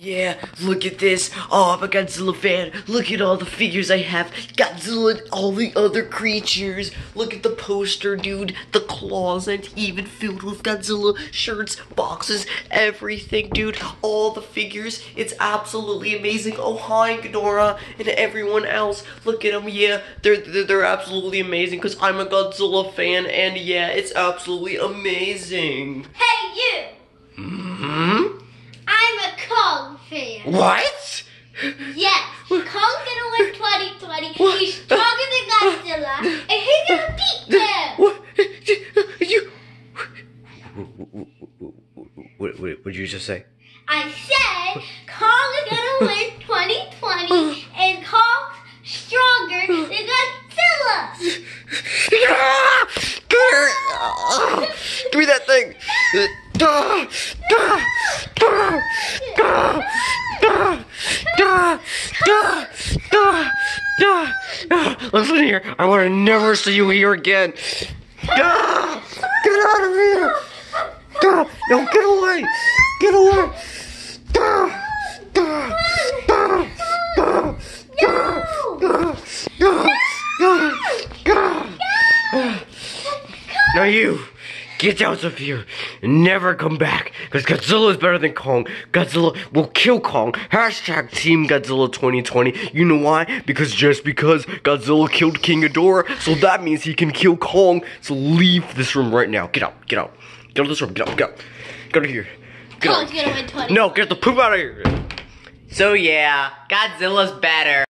Yeah, look at this. Oh, I'm a Godzilla fan. Look at all the figures I have. Godzilla and all the other creatures. Look at the poster, dude. The closet even filled with Godzilla shirts, boxes, everything, dude. All the figures. It's absolutely amazing. Oh, hi, Ghidorah, and everyone else. Look at them. Yeah, they're, they're, they're absolutely amazing because I'm a Godzilla fan, and yeah, it's absolutely amazing. Hey, you! Hmm? I'm a What? Yes, Kong's gonna win 2020. What? He's stronger than Godzilla, and he's gonna beat them. What? You. What, what, what did you just say? I said Kong is gonna win 2020, and Kong's stronger than Godzilla. Give me that thing! Listen here, I want to never see you here again. Get out of here! No, get away! Get away! Now you, get out of here and never come back. Because Godzilla is better than Kong. Godzilla will kill Kong. Hashtag Team Godzilla 2020. You know why? Because just because Godzilla killed King Ghidorah, so that means he can kill Kong. So leave this room right now. Get out, get out. Get out of this room, get out, get out. Get out of here. Get Kong's out. gonna win 2020. No, get the poop out of here. So yeah, Godzilla's better.